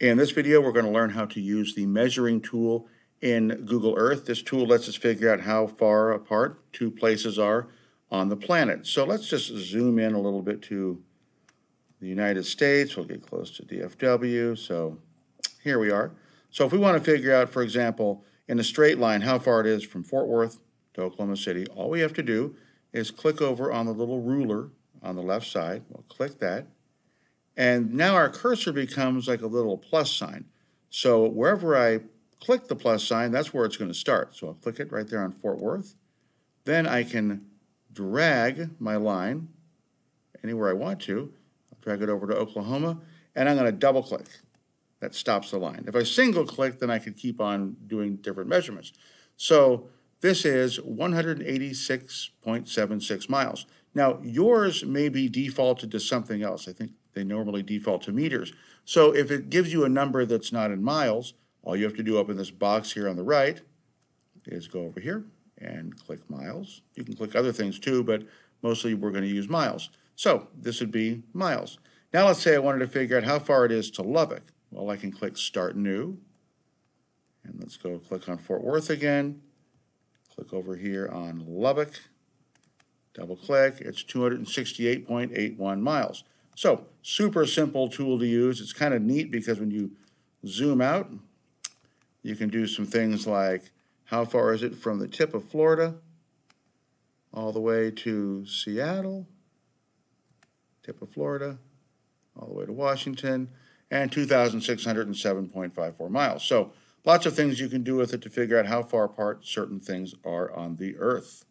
In this video, we're going to learn how to use the measuring tool in Google Earth. This tool lets us figure out how far apart two places are on the planet. So let's just zoom in a little bit to the United States. We'll get close to DFW. So here we are. So if we want to figure out, for example, in a straight line, how far it is from Fort Worth to Oklahoma City, all we have to do is click over on the little ruler on the left side. We'll click that. And now our cursor becomes like a little plus sign. So wherever I click the plus sign, that's where it's going to start. So I'll click it right there on Fort Worth. Then I can drag my line anywhere I want to. I'll drag it over to Oklahoma, and I'm going to double click. That stops the line. If I single click, then I can keep on doing different measurements. So this is 186.76 miles. Now, yours may be defaulted to something else. I think they normally default to meters. So if it gives you a number that's not in miles, all you have to do up in this box here on the right is go over here and click miles. You can click other things too, but mostly we're going to use miles. So this would be miles. Now let's say I wanted to figure out how far it is to Lubbock. Well, I can click Start New. And let's go click on Fort Worth again. Click over here on Lubbock. Double click. It's 268.81 miles. So super simple tool to use. It's kind of neat because when you zoom out, you can do some things like how far is it from the tip of Florida all the way to Seattle, tip of Florida, all the way to Washington, and 2,607.54 miles. So lots of things you can do with it to figure out how far apart certain things are on the Earth.